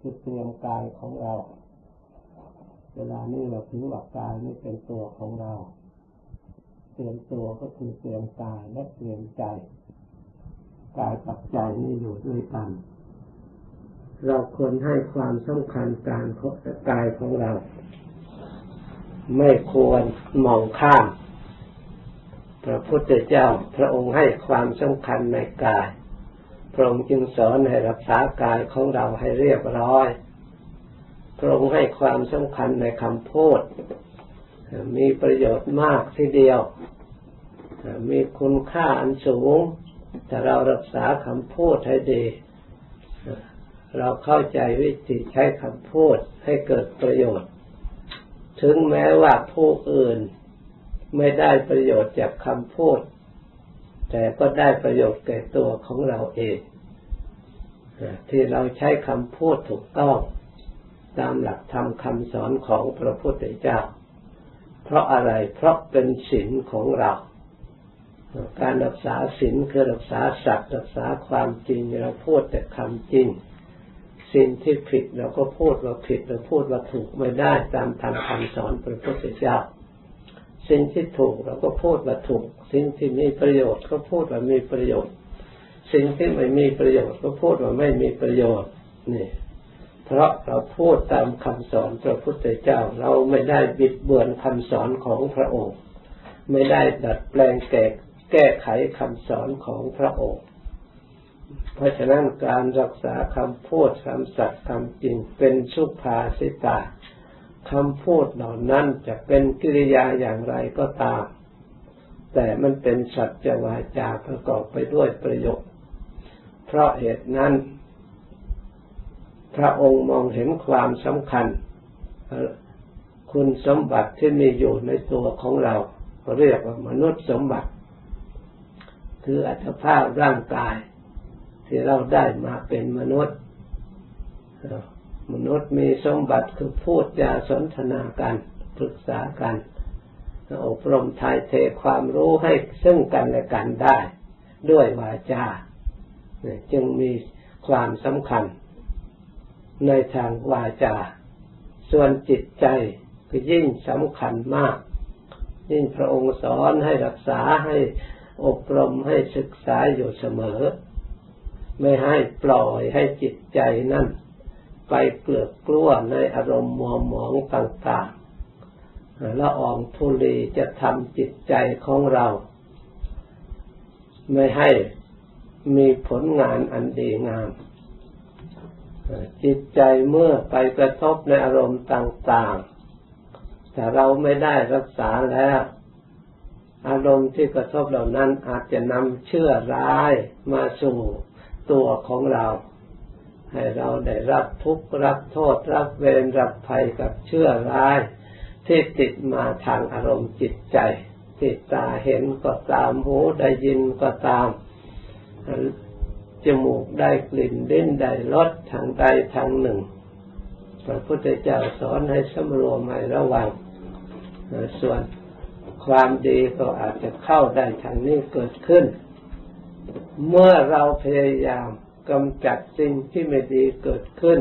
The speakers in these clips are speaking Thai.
คือเตรียมกายของเรา เวลานี้เราถือว่ากายนี่เป็นตัวของเรา เตรียมตัวก็คือเตรียมกายและเตรียมใจ กายกับใจนี่อยู่ด้วยกัน เราควรให้ความสำคัญการกายของเรา ไม่ควรมองข้ามพระพุทธเจ้าพระองค์ให้ความสำคัญในกาย ระองค์จึงสอนให้รักษากายของเราให้เรียบร้อย พระองค์ให้ความสำคัญในคำพูด มีประโยชน์มากทีเดียว มีคุณค่าอันสูงถ้าเรารักษาคำพูดให้ดี เราเข้าใจวิธีใช้คำพูดให้เกิดประโยชน์ ถึงแม้ว่าผู้อื่นไม่ได้ประโยชน์จากคำพูด แต่ก็ได้ประโยชน์แก่ตัวของเราเอง ที่เราใช้คำพูดถูกต้องตามหลักธรรมคำสอนของพระพุทธเจ้า เพราะอะไร เพราะเป็นศีลของเรา การรักษาศีลคือรักษาสัตว์รักษาความจริงเราพูดแต่คำจริงสิ่งที่ผิดเราก็พูดว่าผิดเราพูดว่าถูกไม่ได้ตามธรรมคำสอนพระพุทธเจ้า สิ่งที่ถูกเราก็พูดว่าถูก สิ่งที่มีประโยชน์ก็พูดว่ามีประโยชน์ สิ่งที่ไม่มีประโยชน์ก็พูดว่าไม่มีประโยชน์นี่เพราะเราพูดตามคำสอนพระพุทธเจ้า เราไม่ได้บิดเบือนคำสอนของพระองค์ ไม่ได้ดัดแปลงแก้แก้ไขคำสอนของพระองค์ เพราะฉะนั้นการรักษาคำพูดคำสัตย์คำจริงเป็นสุภาษิตาคำพูดเหล่านั้นจะเป็นกิริยาอย่างไรก็ตาม แต่มันเป็นสัจวาจาประกอบไปด้วยประโยชน์ เพราะเหตุนั้น พระองค์มองเห็นความสำคัญ คุณสมบัติที่มีอยู่ในตัวของเราเรียกว่ามนุษย์สมบัติ คืออัตภาพร่างกาย ที่เราได้มาเป็นมนุษย์ มนุษย์มีสมบัติคือพูดจาสนทนากันปรึกษากันอบรมทายเทความรู้ให้ซึ่งกันและกันได้ ด้วยวาจา จึงมีความสำคัญในทางวาจา ส่วนจิตใจก็ยิ่งสำคัญมาก ยิ่งพระองค์สอนให้รักษาให้อบรมให้ศึกษาอยู่เสมอ ไม่ให้ปล่อยให้จิตใจนั่น ไปเกลือกกลั้วในอารมณ์มัวหมองต่างๆละอองทุลีจะทำจิตใจของเรา ไม่ให้ มีผลงานอันดีงาม จิตใจเมื่อไปกระทบในอารมณ์ต่างๆ แต่เราไม่ได้รักษาแล้ว อารมณ์ที่กระทบเหล่านั้นอาจจะนำเชื่อร้ายมาสู่ตัวของเรา ให้เราได้รับทุกข์รับโทษ รับเวรรับภัยกับเชื่อร้าย ที่ติดมาทางอารมณ์จิตใจที่ตาเห็นก็ตามหูได้ยินก็ตาม จมูกได้กลิ่นเดิ้นได้รสทางใดทางหนึ่ง พระพุทธเจ้าสอนให้สำรวมให้ระวัง ส่วนความดีก็อาจจะเข้าได้ทางนี้เกิดขึ้น เมื่อเราพยายามกำจัดสิ่งที่ไม่ดีเกิดขึ้น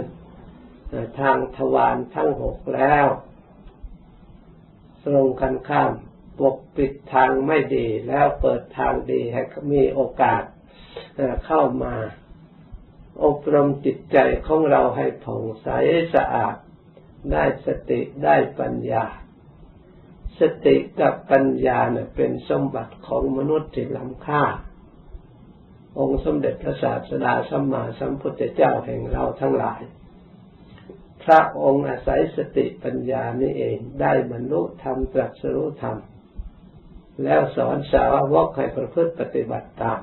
ทางทวารทั้งหกแล้วตรงกันข้ามปกปิดทางไม่ดีแล้วเปิดทางดีให้มีโอกาส เข้ามาอบรมจิตใจของเราให้ผ่องใสสะอาด ได้สติได้ปัญญา สติกับปัญญาเเป็นสมบัติของมนุษย์ที่ล้ำค่า องค์สมเด็จพระศาสดาสัมมาสัมพุทธเจ้าแห่งเราทั้งหลาย พระองค์อาศัยสติปัญญานี่เองได้บรรลุธรรมตรัสรู้ธรรม แล้วสอนสาวกให้ประพฤติปฏิบัติตาม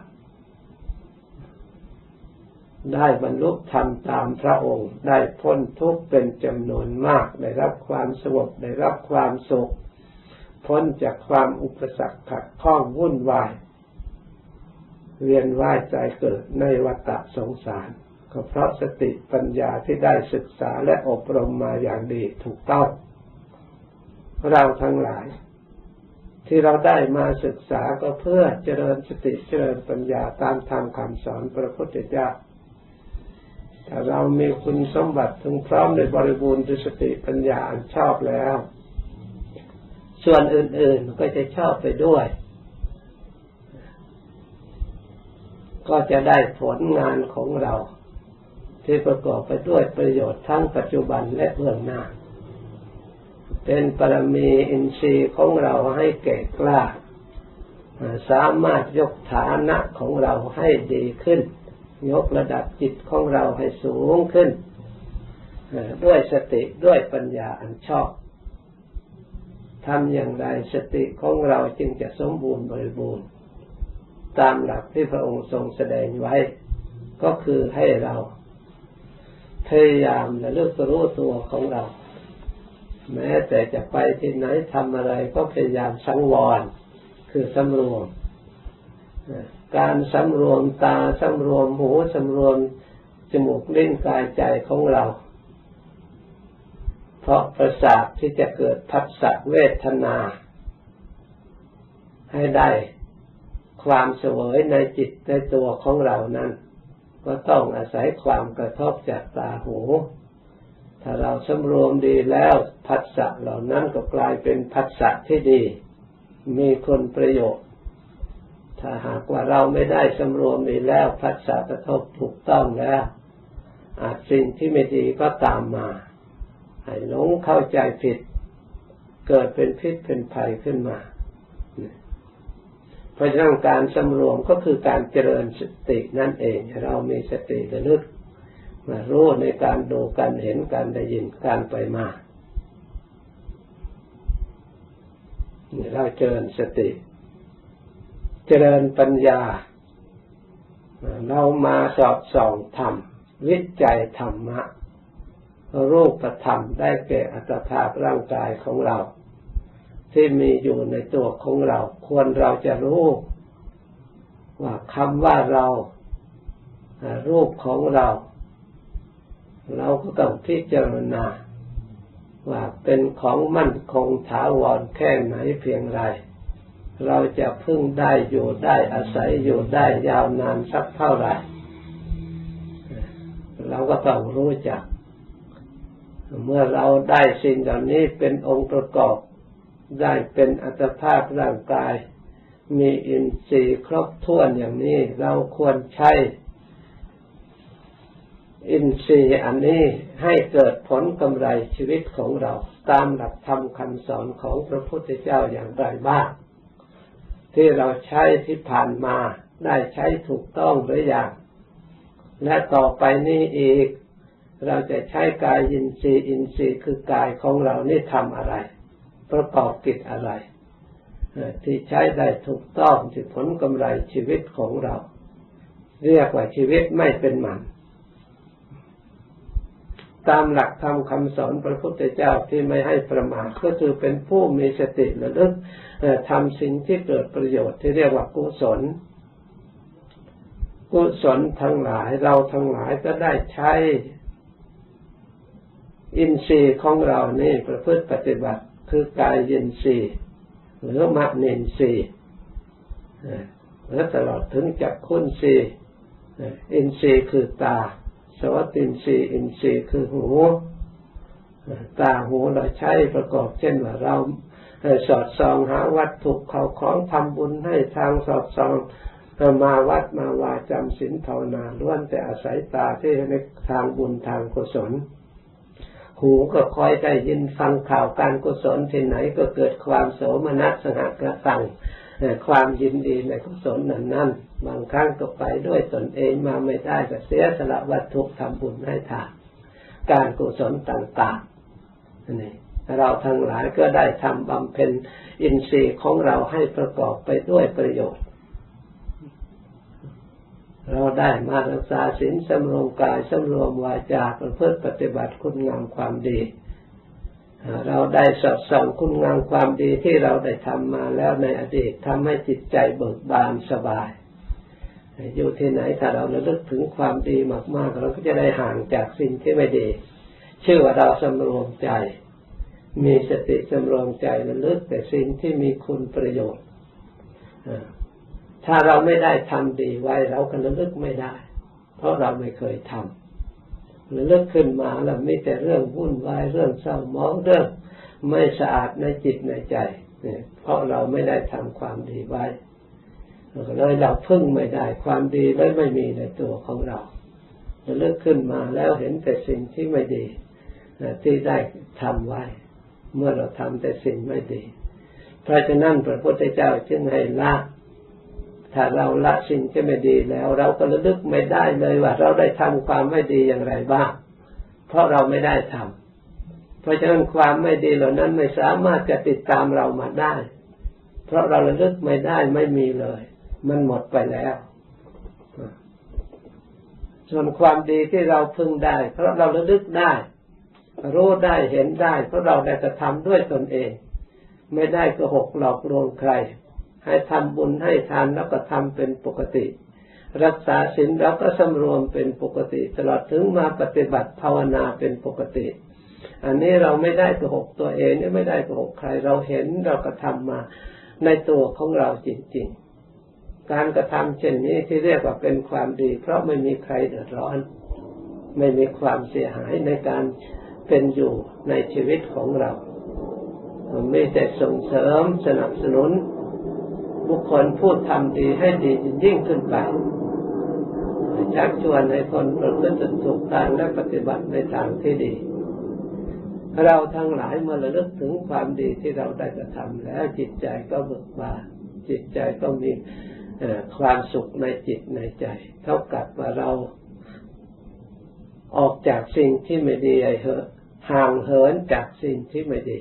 ได้บรรลุธรรมตามพระองค์ ได้พ้นทุกข์เป็นจำนวนมาก ได้รับความสงบได้รับความสุข พ้นจากความอุปสรรคขัดข้องวุ่นวาย เวียนว่ายใจเกิดในวัฏสงสาร ก็เพราะสติปัญญาที่ได้ศึกษาและอบรมมาอย่างดีถูกต้อง เราทั้งหลายที่เราได้มาศึกษาก็เพื่อเจริญสติเจริญปัญญาตามธรรมคำสอนพระพุทธเจ้า ถ้าเรามีคุณสมบัติถึงพร้อมในบริบูรณ์ด้วยสติปัญญาอันชอบแล้ว ส่วนอื่นๆก็จะชอบไปด้วย ก็จะได้ผลงานของเรา ที่ประกอบไปด้วยประโยชน์ทั้งปัจจุบันและเบื้องหน้า เป็นปรมีอินทรีย์ของเราให้แก่กล้าสามารถยกฐานะของเราให้ดีขึ้น ยกระดับจิตของเราให้สูงขึ้น ด้วยสติด้วยปัญญาอันชอบทำอย่างไรสติของเราจึงจะสมบูรณ์บริบูรณ์ ตามหลักที่พระองค์ทรงแสดงไว้ ก็คือให้เรา พยายามระลึกรู้ตัวของเรา แม้แต่จะไปที่ไหนทำอะไรก็พยายามสังวร คือสำรวม การสำรวมตาสำรวมหูสำรวมจมูกลิ้นกายใจของเรา เพราะประสาทที่จะเกิดพัฒเวทนา ให้ได้ความเสวยในจิตในตัวของเรานั้น ก็ต้องอาศัยความกระทบจากตาหู ถ้าเราสำรวมดีแล้วพัฒะเหล่านั้นก็กลายเป็นพัฒะที่ดี มีคุณประโยชน์ ถ้าหากว่าเราไม่ได้สำรวมดีแล้วพัฒนากระทบถูกต้องแล้วอาจสิ่งที่ไม่ดีก็ตามมา ให้หลงเข้าใจผิด เกิดเป็นพิษเป็นภัยขึ้นมา เพราะฉะนั้นการสำรวมก็คือการเจริญสตินั่นเอง เรามีสติระลึกมารู้ในการดูการเห็นการได้ยินการไปมาเราเจริญสติ เจริญปัญญา เรามาสอบส่องธรรม วิจัยธรรมะ รูปธรรมได้แก่อัตภาพร่างกายของเรา ที่มีอยู่ในตัวของเรา ควรเราจะรู้ว่าคำว่าเรารูปของเรา เราก็ต้องพิจารณาว่าเป็นของมั่นคงถาวรแค่ไหนเพียงไร เราจะพึ่งได้อยู่ได้อาศัยอยู่ได้ยาวนานสักเท่าไหร่เราก็ต้องรู้จัก เมื่อเราได้สิ่งเหล่านี้เป็นองค์ประกอบ ได้เป็นอัตภาพร่างกาย มีอินทรีย์ครบถ้วนอย่างนี้ เราควรใช้ อินทรีย์อันนี้ให้เกิดผลกำไรชีวิตของเรา ตามหลักธรรมคำสอนของพระพุทธเจ้าอย่างไรบ้าง ที่เราใช้ที่ผ่านมาได้ใช้ถูกต้องหรือยังและต่อไปนี้อีก เราจะใช้กายอินทรีย์อินทรีย์คือกายของเรานี่ทำอะไร ประกอบกิจอะไร ที่ใช้ได้ถูกต้องที่ผลกำไรชีวิตของเรา เรียกว่าชีวิตไม่เป็นมัน ตามหลักธรรมคำสอนพระพุทธเจ้าที่ไม่ให้ประมาทก็คือเป็นผู้มีสติระลึกทำสิ่งที่เกิดประโยชน์ที่เรียกว่ากุศล กุศลทั้งหลายเราทั้งหลายก็ได้ใช้ อินทรีย์ของเรานี่ประพฤติปฏิบัติคือกายยินทรีย์หรือมเนินทรีย์และตลอดถึงจักขุนทรีย์อินทรีย์คือตา สวัสดินทรีย์อินทรีย์คือหู ตาหูเราใช้ประกอบเช่นว่าเราสอดส่องหาวัตถุเขาของทำบุญให้ทางสอดส่องมาวัดมาวาจำศีลภาวนาล้วนแต่อาศัยตาที่ในทางบุญทางกุศล หูก็คอยได้ยินฟังข่าวการกุศลที่ไหนก็เกิดความโสมนัสสหกระตัง ความยินดีในกุศลนั้นนั้นบางครั้งก็ไปด้วยตนเองมาไม่ได้ก็เสียสละวัตถุทำบุญให้ทานการกุศลต่างๆนี่เราทั้งหลายก็ได้ทำบำเพ็ญอินทรีย์ของเราให้ประกอบไปด้วยประโยชน์ เราได้มารักษาศีลสำรวมกายสำรวมวาจาเพื่อปฏิบัติคุณงามความดี เราได้สอดส่องคุณงามความดีที่เราได้ทำมาแล้วในอดีตทำให้จิตใจเบิกบานสบาย อยู่ที่ไหนถ้าเราระลึกถึงความดีมากๆ เราก็จะได้ห่างจากสิ่งที่ไม่ดี ชื่อว่าเราสำรวมใจ มีสติสำรวมใจระลึกแต่สิ่งที่มีคุณประโยชน์ถ้าเราไม่ได้ทำดีไว้ เราก็ระลึกไม่ได้ เพราะเราไม่เคยทำ เลิกขึ้นมาแล้วไม่แต่เรื่องวุ่นวายเรื่องเศร้าหมองเรื่องไม่สะอาดในจิตในใจเนี่ยเพราะเราไม่ได้ทำความดีไว้เลยเราพึ่งไม่ได้ความดีเลยไม่มีในตัวของเราเลิกขึ้นมาแล้วเห็นแต่สิ่งที่ไม่ดีที่ได้ทำไว้ เมื่อเราทำแต่สิ่งไม่ดี เพราะฉะนั้นพระพุทธเจ้าจึงให้ละ ถ้าเราละสิ่งที่ไม่ดีแล้ว เราก็ระลึกไม่ได้เลยว่า เราได้ทำความไม่ดีอย่างไรบ้าง เพราะเราไม่ได้ทำเพราะฉะนั้นความไม่ดีเหล่านั้นไม่สามารถจะติดตามเรามาได้ เพราะเราระลึกไม่ได้ไม่มีเลย มันหมดไปแล้วส่วนความดีที่เราพึงได้ เพราะเราระลึกได้รู้ได้เห็นได้ เพราะเราได้กระทำด้วยตนเอง ไม่ได้ก็หกหลอกลวงใคร ให้ทำบุญให้ทานแล้วก็ทำเป็นปกติ รักษาศีลแล้วก็สำรวมเป็นปกติ ตลอดถึงมาปฏิบัติภาวนาเป็นปกติ อันนี้เราไม่ได้โกหกตัวเองไม่ได้โกหกใคร เราเห็นเราก็ทำมาในตัวของเราจริง ๆ การกระทำเช่นนี้ที่เรียกว่าเป็นความดี เพราะไม่มีใครเดือดร้อน ไม่มีความเสียหายในการเป็นอยู่ในชีวิตของเรา ไม่แต่ส่งเสริมสนับสนุน บุคคลพูดทำดีให้ดียิ่งขึ้นไปชักชวนให้คนประพฤติถูกทางและปฏิบัติในทางที่ดี เราทั้งหลายเมื่อระลึกถึงความดีที่เราได้กระทำแล้วจิตใจก็เบิกบานจิตใจก็มีความสุขในจิตในใจ เท่ากับว่าเราออกจากสิ่งที่ไม่ดีไอ้เหอะห่างเหินจากสิ่งที่ไม่ดี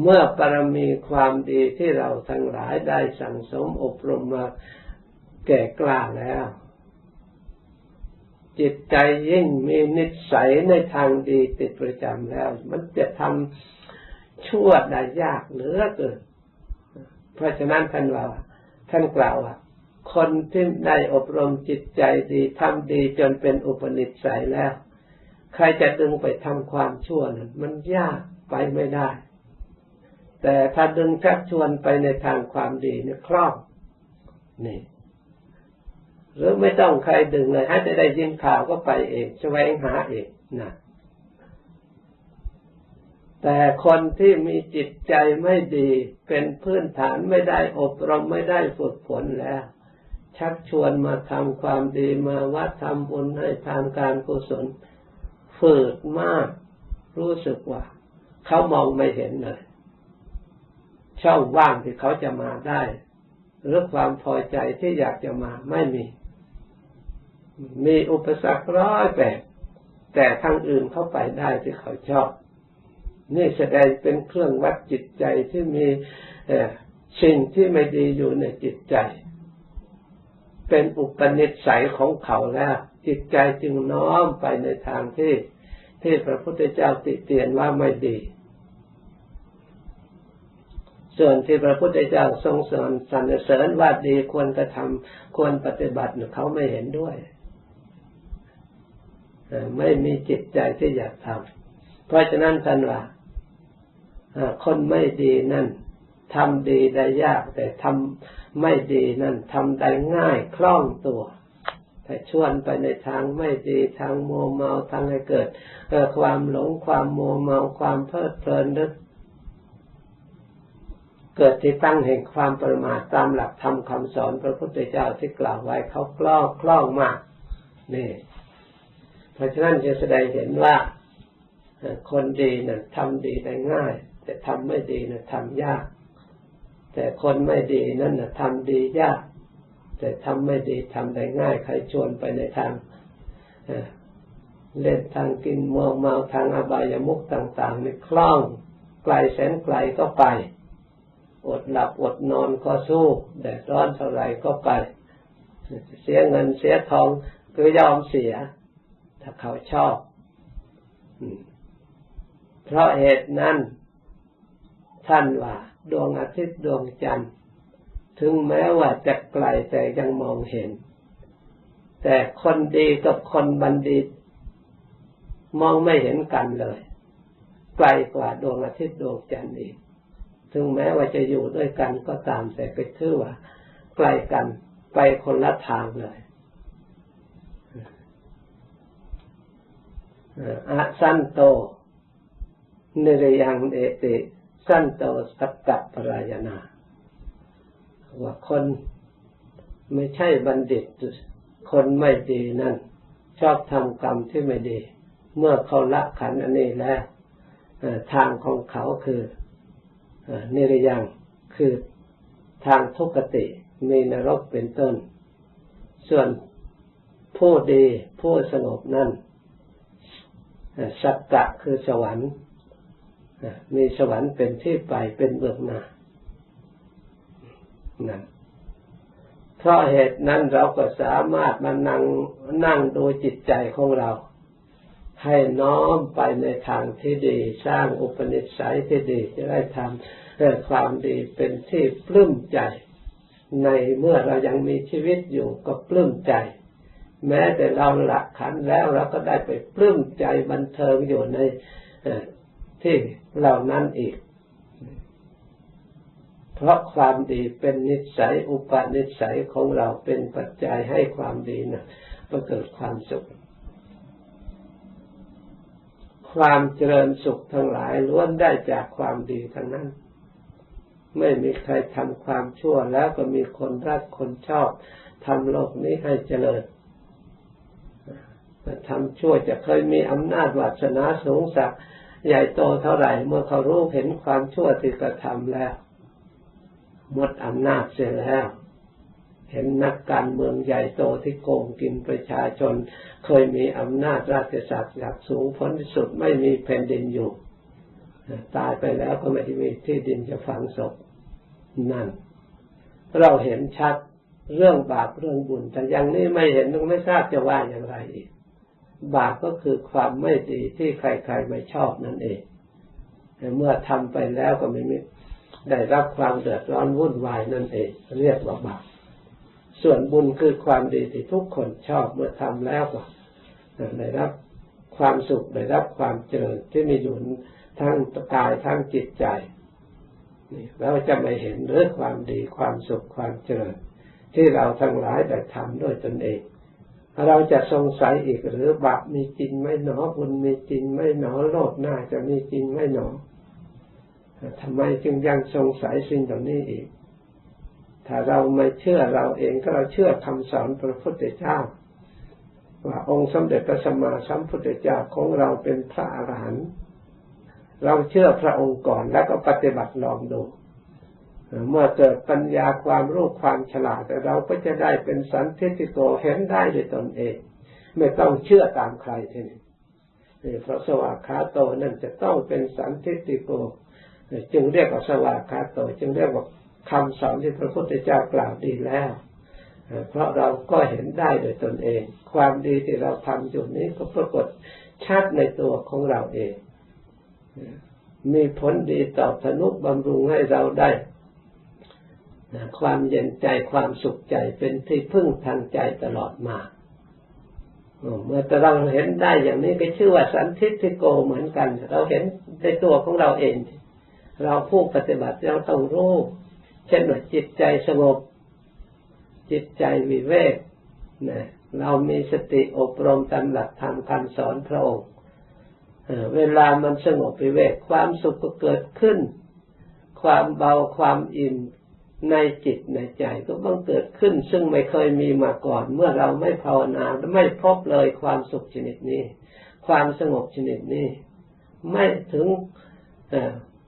เมื่อปรมีความดีที่เราทั้งหลายได้สั่งสมอบรมมาแก่กล้าแล้ว จิตใจยิ่งมีนิสัยในทางดีติดประจำแล้ว มันจะทำชั่วได้ยากเหลือเกินเพราะฉะนั้นท่านว่าท่านกล่าวว่าคนที่ได้อบรมจิตใจดีทำดีจนเป็นอุปนิสัยแล้ว ใครจะดึงไปทำความชั่วนั้นมันยากไปไม่ได้ แต่ถ้าดึงชักชวนไปในทางความดีเนี่ยคล่องนี่หรือไม่ต้องใครดึงเลยให้ได้ยินข่าวก็ไปเองแสวงหาเองนะแต่คนที่มีจิตใจไม่ดีเป็นพื้นฐานไม่ได้อบรมไม่ได้ฝึกฝนแล้ว ชักชวนมาทำความดีมาวัดทำบุญให้ทานการกุศลฝืดมาก รู้สึกว่า เขามองไม่เห็นเลย ช่องว่างที่เขาจะมาได้ หรือความพอใจที่อยากจะมาไม่มี มีอุปสรรคร้อยแปดแต่ทางอื่นเข้าไปได้ที่เขาชอบ นี่แสดงเป็นเครื่องวัดจิตใจที่มีสิ่งที่ไม่ดีอยู่ในจิตใจ เป็นอุปนิสัยของเขาแล้ว จิตใจจึงน้อมไปในทางที่ที่พระพุทธเจ้าติเตียนว่าไม่ดี ส่วนที่พระพุทธเจ้าทรงสอนสรรเสริญว่าดีควรกระทำควรปฏิบัติเขาไม่เห็นด้วยไม่มีจิตใจที่อยากทำเพราะฉะนั้นท่านว่าคนไม่ดีนั่นทำดีได้ยาก แต่ทำไม่ดีนั่นทำได้ง่ายคล่องตัวแต่ชวนไปในทางไม่ดีทางโมเมาทางให้เกิดความหลงความโมเมาความเพลิดเพลินนึก เกิดที่ตั้งแห่งความประมาทตามหลักธรรมคาสอนพระพุทธเจ้าที่กล่าวไว้เขาคล่องคล่องมากนี่เพราะฉะนั้นจะแสดงเห็นว่าคนดีนะ่ะทำดีได้ง่าย แต่ทำไม่ดีนะ่ะทำยาก แต่คนไม่ดีนั่นนะ่ะทำดียาก แต่ทำไม่ดีทำได้ง่าย ใครชวนไปในทางเล่นทางกินมัวเมาทางอบายามุขต่างๆนี่คล่อง ไกลแสนไกลก็ไป อดหลับอดนอนก็สู้แดดร้อนเท่าไรก็ไป เสียเงินเสียทองก็ยอมเสีย ถ้าเขาชอบ เพราะเหตุนั้น ท่านว่า ดวงอาทิตย์ดวงจันทร์ ถึงแม้ว่าจะไกลแต่ยังมองเห็น แต่คนดีกับคนบัณฑิต มองไม่เห็นกันเลย ไกลกว่าดวงอาทิตย์ดวงจันทร์อีก ถึงแม้ว่าจะอยู่ด้วยกันก็ตามแต่ไปถือว่าใกลกันไปคนละทางเลยอะสันโตนิรยังเอติ สันโตสัตตปรายนา ว่าคนไม่ใช่บัณฑิต คนไม่ดีนั่น ชอบทำกรรมที่ไม่ดี เมื่อเขาละขันอันนี้แล้วทางของเขาคือ นิรยังคือทางทุกติมีนรกเป็นต้น ส่วนผู้ดีผู้สงบนั่นสักกะคือสวรรค์มีสวรรค์เป็นที่ไปเป็นเบื้องหน้านั่นเพราะเหตุนั้นเราก็สามารถมานั่งนั่งดูจิตใจของเรา ให้น้อมไปในทางที่ดี สร้างอุปนิสัยที่ดีจะได้ทำความดีเป็นที่ปลื้มใจ ในเมื่อเรายังมีชีวิตอยู่ก็ปลื้มใจ แม้แต่เราหลักขันแล้วเราก็ได้ไปปลื้มใจบันเทิงอยู่ในที่เหล่านั้นอีก เพราะความดีเป็นนิสัยอุปนิสัยของเราเป็นปัจจัยให้ความดีนะประเกิดความสุข ความเจริญสุขทั้งหลายล้วนได้จากความดีทั้งนั้น ไม่มีใครทำความชั่วแล้วก็มีคนรักคนชอบทำโลกนี้ให้เจริญทำชั่วจะเคยมีอำนาจวาสนาสูงสักใหญ่โตเท่าไหร่ เมื่อเขารู้เห็นความชั่วที่กระทำแล้ว หมดอำนาจเสียแล้ว เห็นนักการเมืองใหญ่โตที่โกงกินประชาชน เคยมีอำนาจราชสัตว์อยากสูงพ้นที่สุดไม่มีแผ่นดินอยู่ ตายไปแล้วก็ไม่มีที่ดินจะฝังศพนั่น เราเห็นชัดเรื่องบาปเรื่องบุญ แต่ยังนี้ไม่เห็นต้องไม่ทราบจะว่าอย่างไรอีก บาปก็คือความไม่ดีที่ใครๆไม่ชอบนั่นเองเมื่อทำไปแล้วก็ไม่ได้รับความเดือดร้อนวุ่นวายนั่นเอง เรียกว่าบาป ส่วนบุญคือความดีที่ทุกคนชอบเมื่อทำแล้วก็ได้รับความสุขได้รับความเจริญที่มีอยู่ทั้งกายทั้งจิตใจนี่เราจะไม่เห็นเรื่องความดีความสุขความเจริญ ที่เราทั้งหลายได้ทำด้วยตนเอง เราจะสงสัยอีกหรือบาปมีจริงไม่หนอบุญมีจริงไม่หนอโลกหน้าจะมีจริงไม่หนอทำไมจึงยังสงสัยสิ่งเหล่านี้อีก ถ้าเราไม่เชื่อเราเองก็เราเชื่อคำสอนพระพุทธเจ้า ว่าองค์สมเด็จพระสัมมาสัมพุทธเจ้าของเราเป็นพระอรหันต์เราเชื่อพระองค์ก่อนแล้วก็ปฏิบัติลองดูเมื่อเกิดปัญญาความรู้ความฉลาดเราก็จะได้เป็นสันทิติโกเห็นได้ด้วยตนเอง ไม่ต้องเชื่อตามใครทีนี้เพราะสวากขาโตนั่นจะต้องเป็นสันทิติโก จึงเรียกว่าสวากขาโต จึงเรียกว่า คำสอนที่พระพุทธเจ้ากล่าวดีแล้ว เพราะเราก็เห็นได้โดยตนเอง ความดีที่เราทำอยู่นี้ก็ปรากฏชัดในตัวของเราเอง มีผลดีตอบสนุบำรุงให้เราได้ ความเย็นใจความสุขใจเป็นที่พึ่งทางใจตลอดมาเมื่อเราเห็นได้อย่างนี้ก็ชื่อว่าสันทิฏโกเหมือนกัน เราเห็นในตัวของเราเอง เราผู้ปฏิบัติเราต้องรู้ เช่นว่าจิตใจสงบ จิตใจวิเวกนะเรามีสติอบรมตามหลักธรรมคำสอนพระองค์เวลามันสงบวิเวกความสุขก็เกิดขึ้น ความเบาความอิ่มในจิตในใจก็บังเกิดขึ้น ซึ่งไม่เคยมีมาก่อน เมื่อเราไม่ภาวนาไม่พบเลยความสุขชนิดนี้ ความสงบชนิดนี้ ไม่ถึง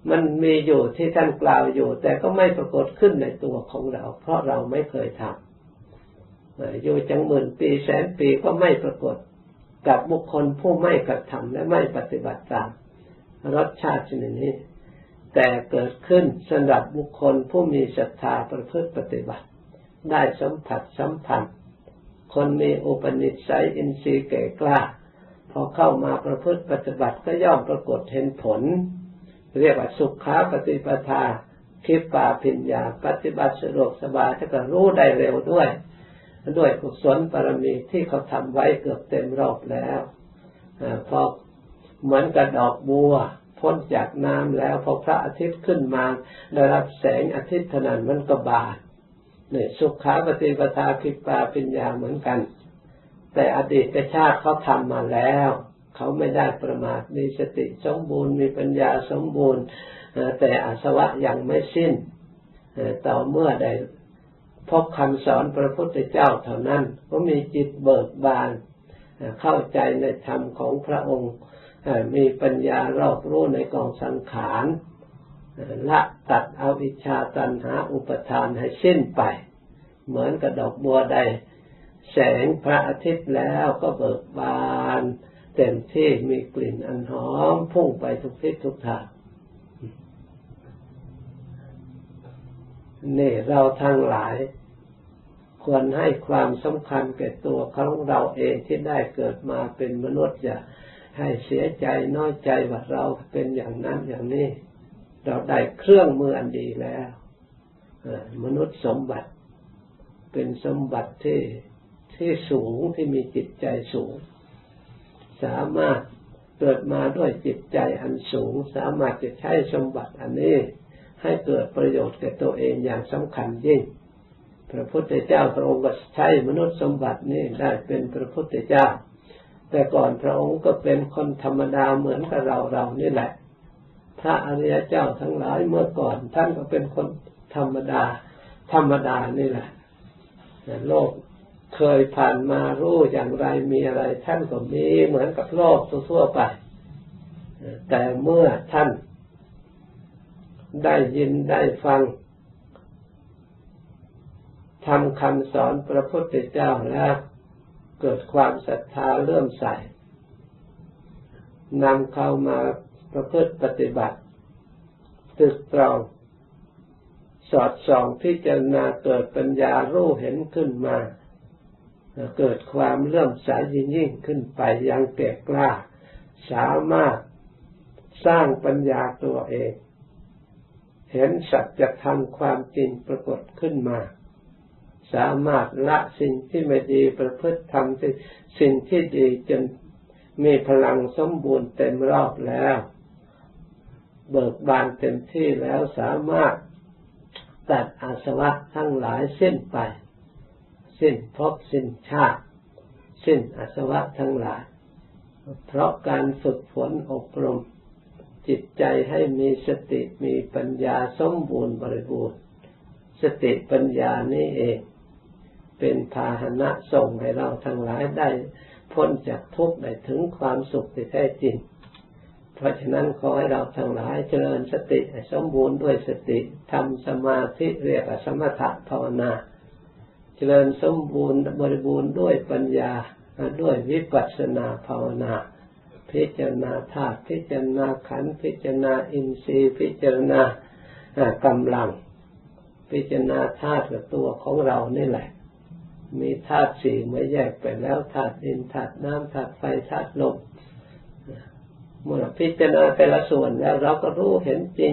มันมีอยู่ที่ท่านกล่าวอยู่ แต่ก็ไม่ปรากฏขึ้นในตัวของเรา เพราะเราไม่เคยทำอยู่จังหมื่นปีแสนปีก็ไม่ปรากฏกับบุคคลผู้ไม่กระทำและไม่ปฏิบัติตามรสชาติชนิดนี้ แต่เกิดขึ้นสำหรับบุคคลผู้มีศรัทธาประพฤติปฏิบัติ ได้สัมผัสสัมพันธ์คนมีอุปนิสัยอินทรีย์แก่กล้า พอเข้ามาประพฤติปฏิบัติก็ย่อมปรากฏเห็นผล เรียกว่าสุขขาปฏิปทาคิปปาพิญญา ปฏิบัติสะดวกสบายถ้าก็รู้ได้เร็วด้วย ด้วยกุศลปรมีที่เขาทำไว้เกือบเต็มรอบแล้วอพอเหมือนกับดอกบัวพ้นจากน้ำแล้วพอพระอาทิตย์ขึ้นมาได้รับแสงอาทิตย์เท่านั้นมันก็บานเนี่ยสุขาปฏิปทาพิปาปัญญาเหมือนกัน แต่อดีตชาติเขาทำมาแล้ว เขาไม่ได้ประมาทมีสติสมบูรณ์มีปัญญาสมบูรณ์ แต่อาสวะยังไม่สิ้นต่อเมื่อได้พบคำสอนพระพุทธเจ้าเท่านั้นก็มีจิตเบิกบานเข้าใจในธรรมของพระองค์มีปัญญารอบรู้ในกองสังขารละตัดเอาวิชาตันหาอุปทานให้สิ้นไป เหมือนกระดอกบัวใด แสงพระอาทิตย์แล้วก็เบิกบาน เต็มที่มีกลิ่นอันหอมพุ่งไปทุกทิศทุกทางนี่เราทั้งหลาย ควรให้ความสำคัญแก่ตัวของเราเองที่ได้เกิดมาเป็นมนุษย์อย่าให้เสียใจน้อยใจว่าเราเป็นอย่างนั้นอย่างนี้ เราได้เครื่องมืออันดีแล้วมนุษย์สมบัติ เป็นสมบัติที่ที่สูงที่มีจิตใจสูง สามารถเกิดมาด้วยจิตใจอันสูง สามารถจะใช้สมบัติอันนี้ ให้เกิดประโยชน์แก่ตัวเองอย่างสำคัญยิ่ง พระพุทธเจ้าพระองค์ก็ใช้มนุษย์สมบัตินี้ได้เป็นพระพุทธเจ้า แต่ก่อนพระองค์ก็เป็นคนธรรมดาเหมือนกับเราเรานี่แหละ พระอริยเจ้าทั้งหลายเมื่อก่อนท่านก็เป็นคนธรรมดา ธรรมดานี่แหละโลก เคยผ่านมารู้อย่างไรมีอะไร ท่านก็มีเหมือนกับโลกทั่วไป แต่เมื่อท่านได้ยินได้ฟังทำคำสอนพระพุทธเจ้าแล้ว เกิดความศรัทธาเลื่มใส่นำเข้ามาประพฤติปฏิบัติตึกตรอง สอดส่องพิจารณาเกิดปัญญารู้เห็นขึ้นมา เกิดความเลื่อมใสยิ่งยิ่งขึ้นไปยังเก่กล้า สามารถสร้างปัญญาตัวเอง เห็นสัจธรรมความจริงปรากฏขึ้นมา สามารถละสิ่งที่ไม่ดีประพฤติทำสิ่งที่ดีจนมีพลังสมบูรณ์เต็มรอบแล้ว เบิกบานเต็มที่แล้วสามารถตัดอาสวะทั้งหลายเส้นไป สิ้นภพสิ้นชาติ สิ้นอาสวะทั้งหลาย เพราะการฝึกฝนอบรม จิตใจให้มีสติมีปัญญาสมบูรณ์บริบูรณ์ สติปัญญานี้เอง เป็นพาหนะส่งให้เราทั้งหลายได้พ้นจากทุกข์ได้ถึงความสุขที่แท้จริง เพราะฉะนั้นขอให้เราทั้งหลายเจริญสติสมบูรณ์ด้วยสติทำสมาธิเรียกสมถะภาวนา จริญสมบูรณ์บริบูรณ์ด้วยปัญญาด้วยวิปัสสนาภาวนา พิจารณาธาตุพิจารณาขันธ์พิจารณาอินทรีย์พิจารณากำลัง พิจารณาธาตุตัวของเรานี่แหละ มีธาตุสี่ไม่แยกไปแล้วธาตุดินธาตุน้ำธาตุไฟธาตุลมเมื่อพิจารณาแต่ละส่วนแล้วเราก็รู้เห็นจริง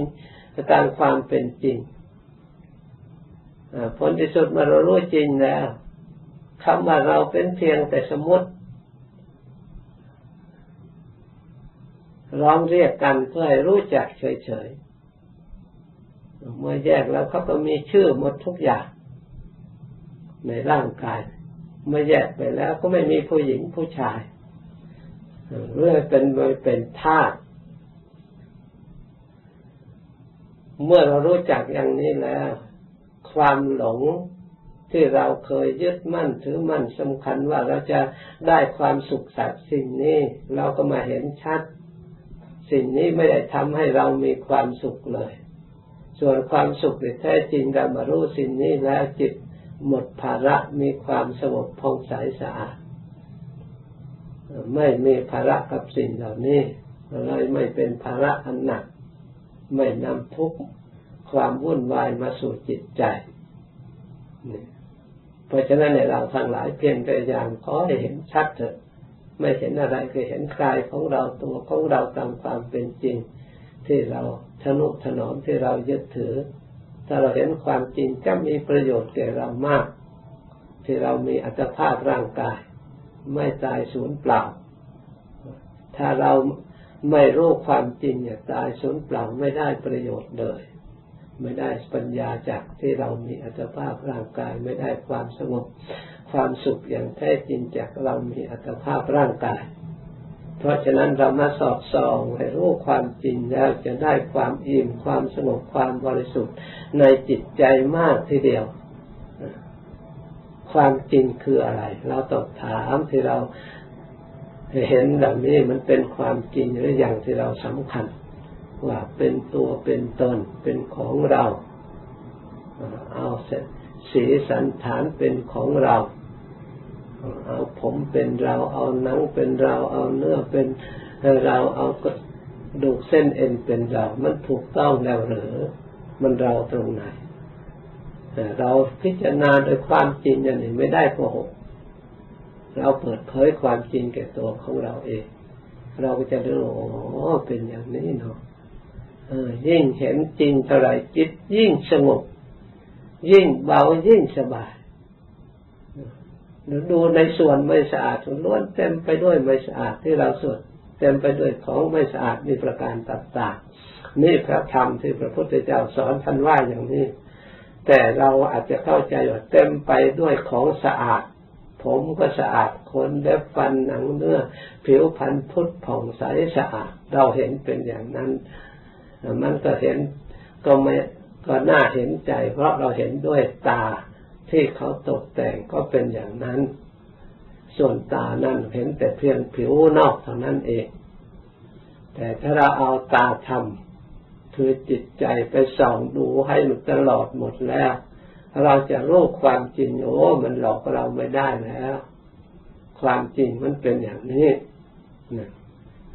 ตามความเป็นจริง ผลที่สุดมาเรารู้จริงแล้วคำว่าเราเป็นเพียงแต่สมมติร้องเรียกกันเพื่อให้รู้จักเฉยๆ เมื่อแยกแล้วเขาก็มีชื่อหมดทุกอย่าง ในร่างกาย เมื่อแยกไปแล้วก็ไม่มีผู้หญิงผู้ชายเรื่อเป็นเป็นธาตุเมื่อเรารู้จักอย่างนี้แล้ว ความหลงที่เราเคยยึดมั่นถือมั่นสำคัญว่าเราจะได้ความสุขสักสิ่งนี้ เราก็มาเห็นชัด สิ่งนี้ไม่ได้ทำให้เรามีความสุขเลย ส่วนความสุขแท้จริงเรามารู้สิ่งนี้แล้วจิตหมดภาระมีความสงบผ่องใสสะอาดไม่มีภาระกับสิ่งเหล่านี้เลยไม่เป็นภาระอันหนัก ไม่นำทุกข์ ความวุ่นวายมาสู่จิตใจ เพราะฉะนั้นในเราทั้งหลายเพียงแต่อย่างขอให้เห็นชัดเถอะ ไม่เห็นอะไรคือเห็นกายของเราตัวของเราตามความเป็นจริง ที่เราทนุถนอมที่เรายึดถือ ถ้าเราเห็นความจริงก็มีประโยชน์แก่เรามาก ที่เรามีอัตภาพร่างกาย ไม่ตายสูญเปล่า ถ้าเราไม่รู้ความจริงเนี่ยตายสูญเปล่าไม่ได้ประโยชน์เลย ไม่ได้ปัญญาจากที่เรามีอัตภาพร่างกาย ไม่ได้ความสงบความสุขอย่างแท้จริงจากเรามีอัตภาพร่างกาย เพราะฉะนั้นเรามาสอบส่องให้รู้ความจริงแล้วจะได้ความอิ่มความสงบความบริสุทธิ์ในจิตใจมากทีเดียว ความจริงคืออะไร เราต้องถามที่เราเห็นแบบนี้มันเป็นความจริงหรืออย่างที่เราสำคัญ ว่าเป็นตัวเป็นตนเป็นของเรา เอาสีสันฐานเป็นของเรา เอาผมเป็นเรา เอาหนังเป็นเรา เอาเนื้อเป็นเราเอากระดูกเส้นเอ็นเป็นเรา มันถูกต้องแล้วหรือมันเราตรงไหนเราพิจารณาโดยความจริงอย่างนี้ไม่ได้โกหกเราเปิดเผยความจริงแก่ตัวของเราเอง เราก็จะรู้โอ้เป็นอย่างนี้เนาะ ยิ่งเห็นจริงเท่าไรจิตยิ่งสงบ ยิ่งเบายิ่งสบายดูในส่วนไม่สะอาดล้วนเต็มไปด้วยไม่สะอาดที่เราสวดเต็มไปด้วยของไม่สะอาดมีประการต่างๆนี่พระธรรมที่พระพุทธเจ้าสอนท่านว่าอย่างนี้ แต่เราอาจจะเข้าใจว่าเต็มไปด้วยของสะอาด ผมก็สะอาดขนเล็บฟันหนังเนื้อ ผิวพรรณพุทธผ่องใสสะอาด เราเห็นเป็นอย่างนั้น มันก็เห็นก็ไม่ก็น่าเห็นใจ เพราะเราเห็นด้วยตาที่เขาตกแต่งก็เป็นอย่างนั้น ส่วนตานั่นเห็นแต่เพียงผิวนอกเท่านั้นเอง แต่ถ้าเราเอาตาทำคือจิตใจไปส่องดูให้มันตลอดหมดแล้ว เราจะรู้ความจริงโอ้มันหลอกเราไม่ได้แล้ว ความจริงมันเป็นอย่างนี้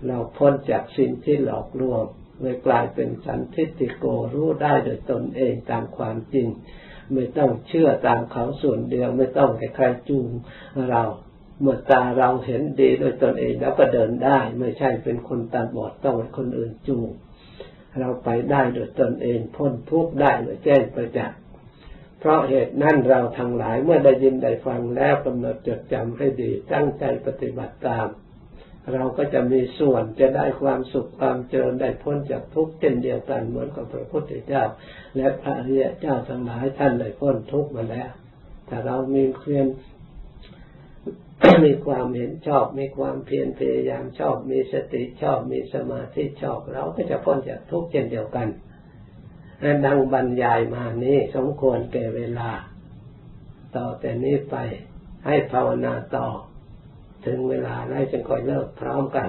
เราพ้นจากสิ่งที่หลอกลวง เลยกลายเป็นสันทิติโกรู้ได้โดยตนเองตามความจริง ไม่ต้องเชื่อตามเขาส่วนเดียวไม่ต้องให้ใครจูงเราเมื่อตาเราเห็นดีโดยตนเองแล้วก็เดินได้ ไม่ใช่เป็นคนตาบอดต้องให้คนอื่นจูงเราไปได้โดยตนเองพ้นทุกข์ได้โดยแจ้งประจักษ์เพราะเหตุนั้นเราทั้งหลายเมื่อได้ยินได้ฟังแล้วกำหนดจดจำให้ดีตั้งใจปฏิบัติตาม เราก็จะมีส่วนจะได้ความสุขความเจริญได้พ้นจากทุกข์เช่นเดียวกันเหมือนกับพระพุทธเจ้า และพระอริยเจ้าทั้งหลายท่านได้พ้นทุกข์มาแล้วแต่เรามีเพียรมีความเห็นชอบ มีความเพียรพยายามชอบ มีสติชอบ มีสมาธิชอบ เราก็จะพ้นจากทุกข์เช่นเดียวกันดังบรรยายมานี้สมควรแก่เวลา ต่อแต่นี้ไปให้ภาวนาต่อ ถึงเวลาได้จึงค่อยเลิกพร้อมกัน